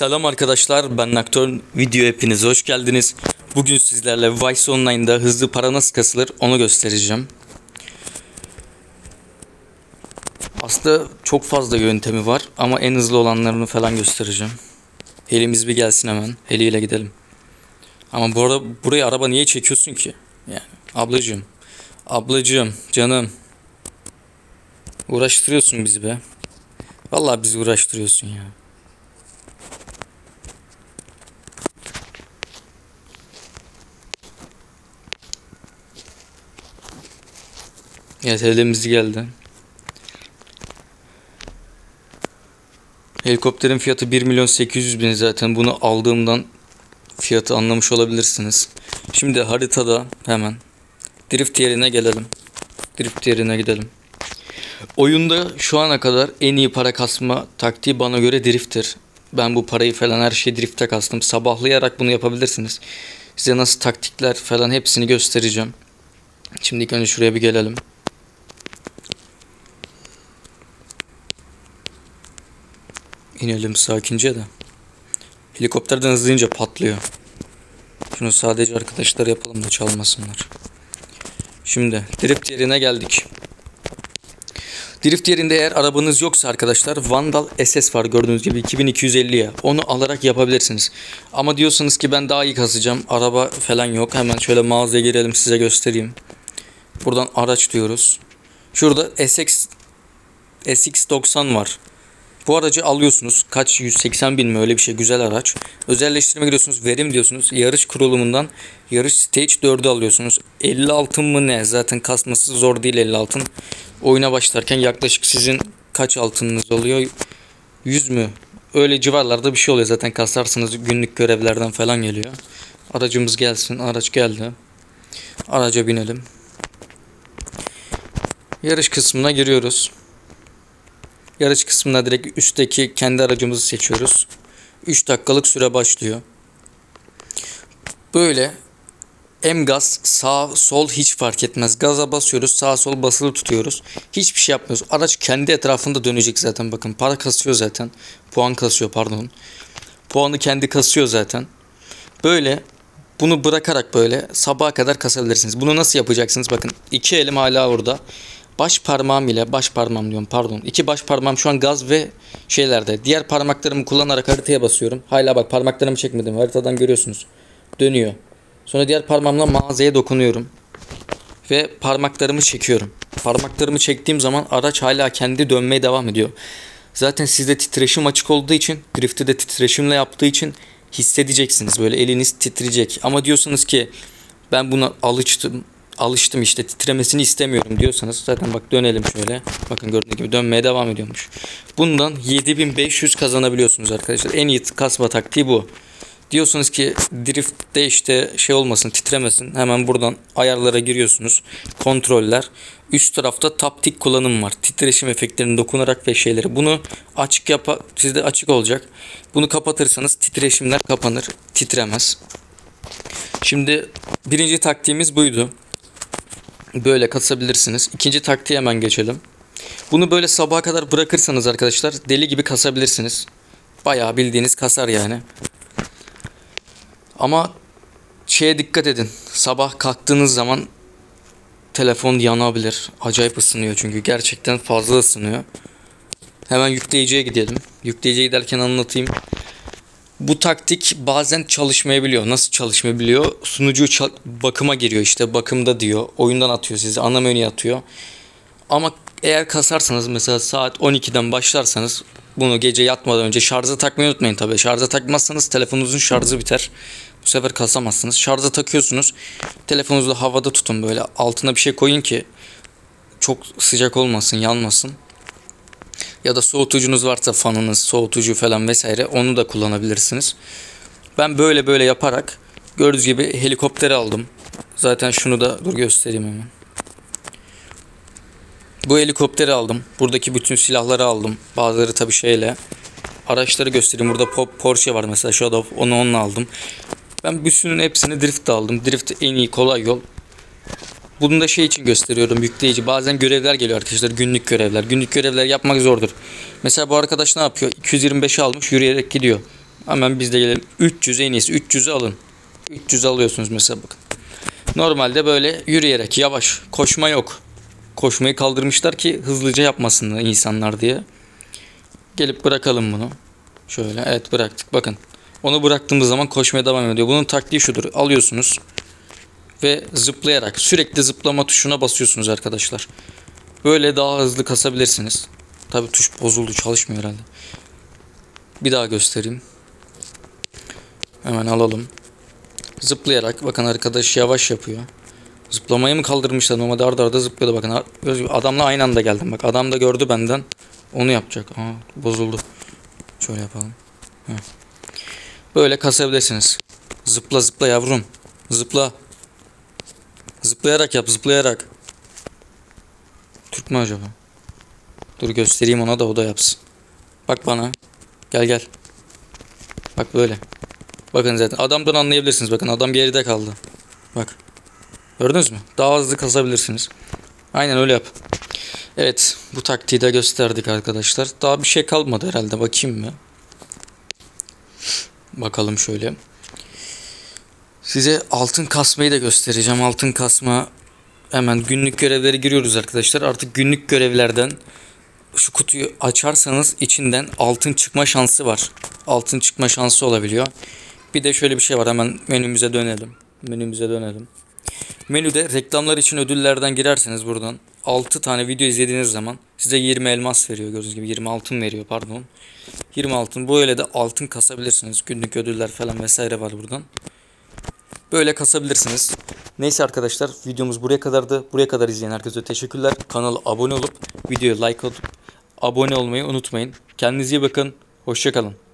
Selam arkadaşlar ben Naktör video hepiniz hoş geldiniz. Bugün sizlerle Vice Online'da hızlı para nasıl kasılır onu göstereceğim. Aslında çok fazla yöntemi var ama en hızlı olanlarını falan göstereceğim. Helimiz bir gelsin hemen. Heliyle gidelim. Ama bu arada buraya araba niye çekiyorsun ki? Yani ablacığım. Ablacığım canım. Uğraştırıyorsun bizi be. Vallahi bizi uğraştırıyorsun ya. Evet elimiz geldi. Helikopterin fiyatı 1 milyon 800 bin zaten. Bunu aldığımdan fiyatı anlamış olabilirsiniz. Şimdi haritada hemen drift yerine gelelim. Drift yerine gidelim. Oyunda şu ana kadar en iyi para kasma taktiği bana göre drifttir. Ben bu parayı falan her şeyi drifte kastım. Sabahlayarak bunu yapabilirsiniz. Size nasıl taktikler falan hepsini göstereceğim. Şimdi önce şuraya bir gelelim. İnelim sakince de. Helikopterden hızlıyınca patlıyor. Şunu sadece arkadaşlar yapalım da çalmasınlar. Şimdi drift yerine geldik. Drift yerinde eğer arabanız yoksa arkadaşlar Vandal SS var gördüğünüz gibi 2250'ye. Onu alarak yapabilirsiniz. Ama diyorsanız ki ben daha iyi kasacağım. Araba falan yok. Hemen şöyle mağazaya girelim size göstereyim. Buradan araç diyoruz. Şurada SX SX90 var. Bu aracı alıyorsunuz. Kaç 180 bin mi öyle bir şey güzel araç. Özelleştirme giriyorsunuz. Verim diyorsunuz. Yarış kurulumundan yarış stage 4'ü alıyorsunuz. 50 altın mı ne? Zaten kasması zor değil 50 altın. Oyuna başlarken yaklaşık sizin kaç altınınız oluyor? 100 mü? Öyle civarlarda bir şey oluyor zaten kasarsınız günlük görevlerden falan geliyor. Aracımız gelsin. Araç geldi. Araca binelim. Yarış kısmına giriyoruz. Yarış kısmına direkt üstteki kendi aracımızı seçiyoruz. 3 dakikalık süre başlıyor. Böyle hem gaz sağ sol hiç fark etmez. Gaza basıyoruz sağ sol basılı tutuyoruz. Hiçbir şey yapmıyoruz. Araç kendi etrafında dönecek zaten bakın. Para kasıyor zaten. Puan kasıyor pardon. Puanı kendi kasıyor zaten. Böyle bunu bırakarak böyle sabaha kadar kasabilirsiniz. Bunu nasıl yapacaksınız? Bakın iki elim hala orada baş parmağım ile baş parmağım diyorum pardon. İki baş parmağım şu an gaz ve şeylerde. Diğer parmaklarımı kullanarak haritaya basıyorum. Hala bak parmaklarımı çekmedim. Haritadan görüyorsunuz. Dönüyor. Sonra diğer parmağımla mağazaya dokunuyorum. Ve parmaklarımı çekiyorum. Parmaklarımı çektiğim zaman araç hala kendi dönmeye devam ediyor. Zaten sizde titreşim açık olduğu için, drift'i de titreşimle yaptığı için hissedeceksiniz. Böyle eliniz titreyecek. Ama diyorsunuz ki ben buna alıştım alıştım işte titremesini istemiyorum diyorsanız zaten bak dönelim şöyle. Bakın gördüğünüz gibi dönmeye devam ediyormuş. Bundan 7500 kazanabiliyorsunuz arkadaşlar. En iyi kasma taktiği bu. Diyorsunuz ki driftte işte şey olmasın titremesin. Hemen buradan ayarlara giriyorsunuz. Kontroller. Üst tarafta taptik kullanım var. Titreşim efektlerini dokunarak ve şeyleri. Bunu açık yap sizde açık olacak. Bunu kapatırsanız titreşimler kapanır. Titremez. Şimdi birinci taktiğimiz buydu. Böyle kasabilirsiniz. İkinci taktiğe hemen geçelim. Bunu böyle sabaha kadar bırakırsanız arkadaşlar deli gibi kasabilirsiniz. Bayağı bildiğiniz kasar yani. Ama şeye dikkat edin. Sabah kalktığınız zaman telefon yanabilir. Acayip ısınıyor çünkü gerçekten fazla ısınıyor. Hemen yükleyiciye gidelim. Yükleyiciye giderken anlatayım. Bu taktik bazen çalışmayabiliyor. Nasıl çalışmayabiliyor? Sunucu bakıma giriyor işte bakımda diyor. Oyundan atıyor sizi ana menüye atıyor. Ama eğer kasarsanız mesela saat 12'den başlarsanız bunu gece yatmadan önce şarja takmayı unutmayın tabii. Şarja takmazsanız telefonunuzun şarjı biter. Bu sefer kasamazsınız. Şarja takıyorsunuz. Telefonunuzu havada tutun böyle. Altına bir şey koyun ki çok sıcak olmasın, yanmasın ya da soğutucunuz varsa fanınız, soğutucu falan vesaire onu da kullanabilirsiniz. Ben böyle böyle yaparak gördüğünüz gibi helikopteri aldım. Zaten şunu da dur göstereyim hemen. Bu helikopteri aldım. Buradaki bütün silahları aldım. Bazıları tabi şeyle. Araçları göstereyim. Burada Porsche var mesela Shadow. Onu onunla aldım. Ben bütünün hepsini drift aldım. Drift en iyi kolay yol. Bunu da şey için gösteriyorum yükleyici. Bazen görevler geliyor arkadaşlar günlük görevler. Günlük görevler yapmak zordur. Mesela bu arkadaş ne yapıyor? 225 almış yürüyerek gidiyor. Hemen biz de gelelim. 300 en iyisi. 300'ü alın. 300 alıyorsunuz mesela bakın. Normalde böyle yürüyerek yavaş. Koşma yok. Koşmayı kaldırmışlar ki hızlıca yapmasınlar insanlar diye. Gelip bırakalım bunu. Şöyle evet bıraktık. Bakın. Onu bıraktığımız zaman koşmaya devam ediyor. Bunun taktiği şudur. Alıyorsunuz. Ve zıplayarak sürekli zıplama tuşuna basıyorsunuz arkadaşlar. Böyle daha hızlı kasabilirsiniz. Tabi tuş bozuldu çalışmıyor herhalde. Bir daha göstereyim. Hemen alalım. Zıplayarak bakın arkadaş yavaş yapıyor. Zıplamayı mı kaldırmışlar? Normalde arda arda zıplıyordu bakın. Adamla aynı anda geldim bak. Adam da gördü benden. Onu yapacak. Aa, bozuldu. Şöyle yapalım. Heh. Böyle kasabilirsiniz. Zıpla zıpla yavrum. Zıpla. Zıplayarak yap zıplayarak. Türk mü acaba? Dur göstereyim ona da o da yapsın. Bak bana. Gel gel. Bak böyle. Bakın zaten adamdan anlayabilirsiniz. Bakın adam geride kaldı. Bak. Gördünüz mü? Daha hızlı kasabilirsiniz. Aynen öyle yap. Evet. Bu taktiği de gösterdik arkadaşlar. Daha bir şey kalmadı herhalde. Bakayım mı? Bakalım şöyle. Size altın kasmayı da göstereceğim. Altın kasma hemen günlük görevlere giriyoruz arkadaşlar. Artık günlük görevlerden şu kutuyu açarsanız içinden altın çıkma şansı var. Altın çıkma şansı olabiliyor. Bir de şöyle bir şey var. Hemen menümüze dönelim. Menümüze dönelim. Menüde reklamlar için ödüllerden girerseniz buradan 6 tane video izlediğiniz zaman size 20 elmas veriyor. Gördüğünüz gibi 20 altın veriyor pardon. 20 altın. Bu de altın kasabilirsiniz. Günlük ödüller falan vesaire var buradan. Böyle kasabilirsiniz. Neyse arkadaşlar videomuz buraya kadardı. Buraya kadar izleyen herkese teşekkürler. Kanala abone olup videoya like atıp abone olmayı unutmayın. Kendinize iyi bakın. Hoşçakalın.